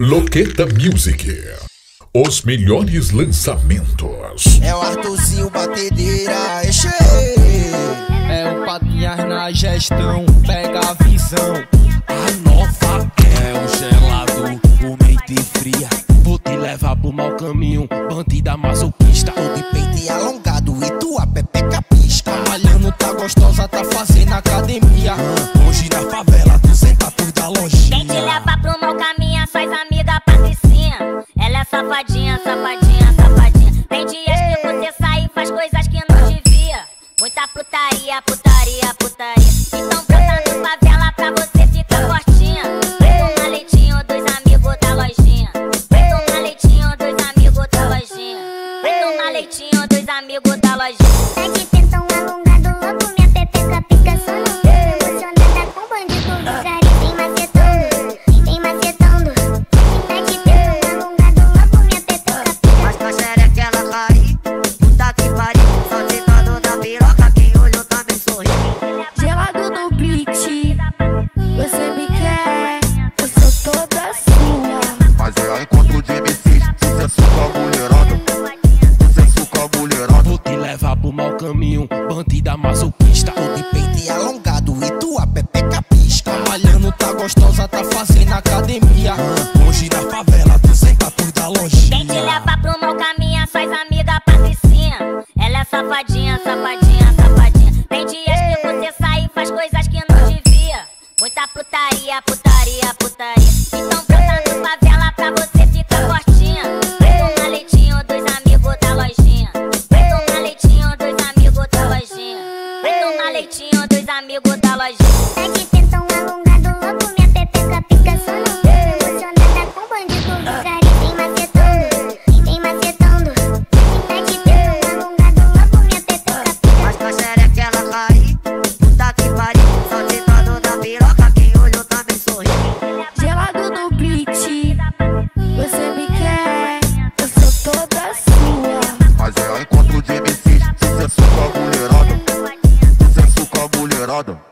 Loqueta Music. Os melhores lançamentos. É o Arthurzinho Batedeira. É o Patinhas na gestão, pega a visão. A nova é o gelado, o mente fria. Vou te levar pro mau caminho, bandida masoquista. Tô de peito alongado e tua pepeca pista. Malhando tá gostosa, tá fazendo academia. safadinha, safadinha, safadinha. Tem dias que você sai e faz coisas que não devia. Muita putaria, putaria, putaria. Então brota no favela pra você ficar fortinha. Vem tomar leitinho dos amigos da lojinha. Vem tomar leitinho dos amigos da lojinha. Vem tomar leitinho dos amigos da lojinha. É que tentam alongar. com a. Vou te levar pro mau caminho, bandida masoquista. Tô peito é alongado e tua pepeca pista. Malhando tá gostosa, tá fazendo academia. Hoje na favela, por da. Quem te leva pro caminho, amigas patricinha. Ela é safadinha, safadinha, safadinha. Tem dias que você sai e faz coisas que não devia. Muita putaria, putaria, putaria. Então pros amigos da lojinha. pecado.